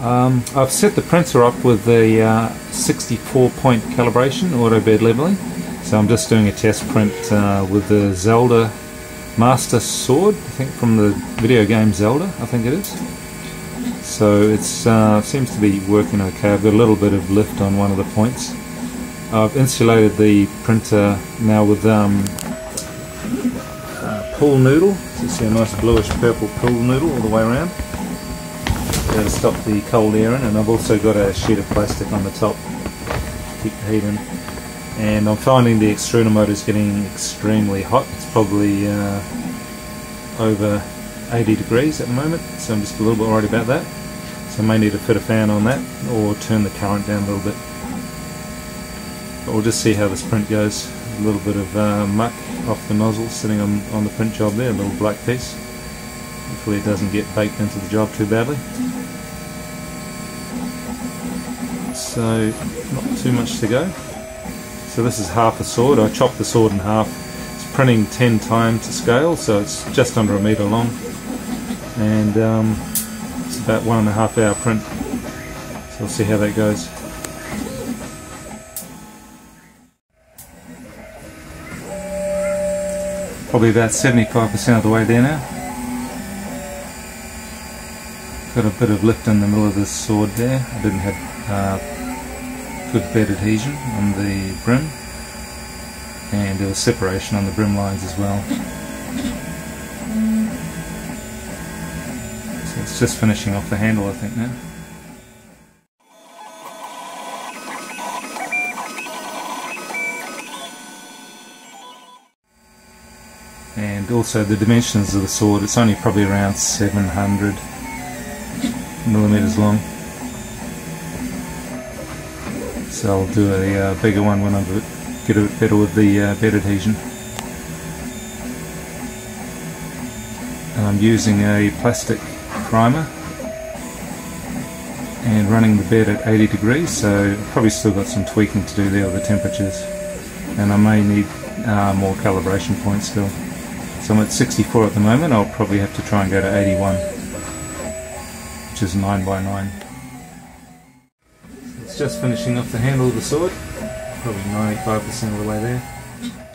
Um, I've set the printer up with the uh, 64 point calibration auto bed leveling. So I'm just doing a test print uh, with the Zelda Master Sword I think from the video game Zelda I think it is. So it uh, seems to be working okay. I've got a little bit of lift on one of the points. I've insulated the printer now with um, pool noodle. So you see a nice bluish purple pool noodle all the way around to stop the cold air in and I've also got a sheet of plastic on the top to keep the heat in and I'm finding the extruder motor is getting extremely hot. It's probably uh, over 80 degrees at the moment so I'm just a little bit worried about that. So I may need to fit a fan on that or turn the current down a little bit. But we'll just see how this print goes. A little bit of uh, muck off the nozzle sitting on, on the print job there, a little black piece hopefully it doesn't get baked into the job too badly so not too much to go. So this is half a sword. I chopped the sword in half. It's printing 10 times to scale, so it's just under a meter long. And um, it's about one and a half hour print. So we'll see how that goes. Probably about 75% of the way there now. Got a bit of lift in the middle of this sword there. I didn't have uh, good bed adhesion on the brim and there was separation on the brim lines as well. So it's just finishing off the handle I think now. And also the dimensions of the sword, it's only probably around 700 millimeters long. So I'll do a uh, bigger one when I get a bit better with the uh, bed adhesion. And I'm using a plastic primer and running the bed at 80 degrees so probably still got some tweaking to do there with the temperatures and I may need uh, more calibration points still. So I'm at 64 at the moment, I'll probably have to try and go to 81 which is 9 by 9 it's just finishing off the handle of the sword, probably 95% of the way there.